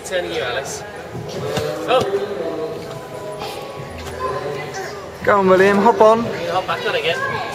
keep turning you, Alice. Oh! Go on, William, hop on. You hop back on again.